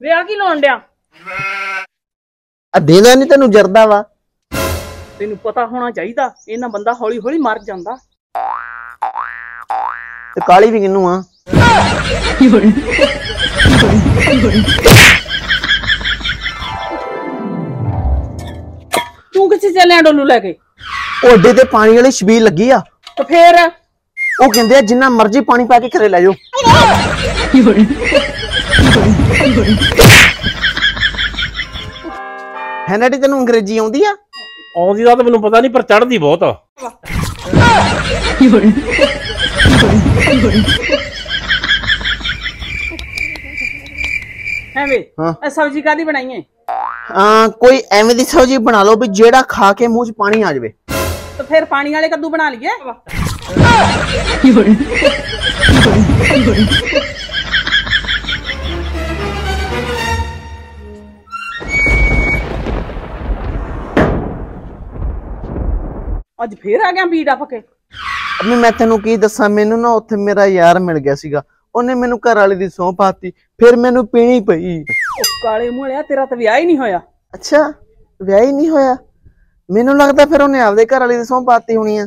ਧੋਣ ਡਿਆ? ਆ ਦੇਦਾ ਨਹੀਂ ਤੈਨੂੰ ਜਰਦਾ ਵਾ। ਤੈਨੂੰ ਪਤਾ ਹੋਣਾ ਚਾਹੀਦਾ ਇਹਨਾਂ ਬੰਦਾ ਹੌਲੀ ਹੌਲੀ ਮਰ ਜਾਂਦਾ। ਤੇ ਕਾਲੀ ਵੀ ਕਿੰਨੂੰ ਆ? ਤੂੰ ਕਿੱਥੇ ਚੱਲਿਆ ਡੋਲੂ ਲੈ ਕੇ? ਅੱਡੇ ਤੇ ਪਾਣੀ ਵਾਲੀ ਛਬੀਲ ਲੱਗੀ ਆ। ਤੇ ਫੇਰ? ਉਹ ਕਹਿੰਦੇ ਆ ਜਿੰਨਾ ਮਰਜ਼ੀ ਪਾਣੀ ਪਾ ਕੇ ਘਰੇ ਲੈ ਜਾਓ। ਹੈ ਨਾ ਡੀ ਤੈਨੂੰ ਅੰਗਰੇਜ਼ੀ ਆਉਂਦੀ ਆ? ਆਉਂਦੀ ਦਾ ਤਾਂ ਮੈਨੂੰ ਪਤਾ ਨਹੀਂ ਪਰ ਚੜਦੀ ਬਹੁਤ ਆ। ਐਵੇਂ ਹਾਂ। ਇਹ ਸਬਜ਼ੀ ਕਾਦੀ ਬਣਾਈ ਹੈ ਆ ਕੋਈ ਐਵੇਂ ਦੀ ਸਬਜ਼ੀ ਬਣਾ ਲਓ ਵੀ ਜਿਹੜਾ ਖਾ ਕੇ ਮੂੰਹ 'ਚ ਪਾਣੀ ਆ ਜਾਵੇ। ਤੇ ਫਿਰ ਪਾਣੀ ਵਾਲੇ ਕੱਦੂ ਬਣਾ ਲਈਏ? ਅੱਜ ਫੇਰ ਆ ਗਿਆ ਬੀੜਾ ਫਕੇ। ਅਮੀ ਮੈਂ ਤੈਨੂੰ ਕੀ ਦੱਸਾਂ ਮੈਨੂੰ ਨਾ ਉੱਥੇ ਮੇਰਾ ਯਾਰ ਮਿਲ ਗਿਆ ਸੀਗਾ। ਉਹਨੇ ਮੈਨੂੰ ਘਰ ਵਾਲੀ ਦੀ ਸੌਂ ਪਾਤੀ ਫਿਰ ਮੈਨੂੰ ਪੀਣੀ ਪਈ। ਉਹ ਕਾਲੇ ਮੂਹਲਿਆ ਤੇਰਾ ਤਾਂ ਵਿਆਹ ਹੀ ਨਹੀਂ ਹੋਇਆ। ਅੱਛਾ ਵਿਆਹ ਹੀ ਨਹੀਂ ਹੋਇਆ? ਮੈਨੂੰ ਲੱਗਦਾ ਫਿਰ ਉਹਨੇ ਆਪਦੇ ਘਰ ਵਾਲੀ ਦੀ ਸੌਂ ਪਾਤੀ ਹੋਣੀ ਆ।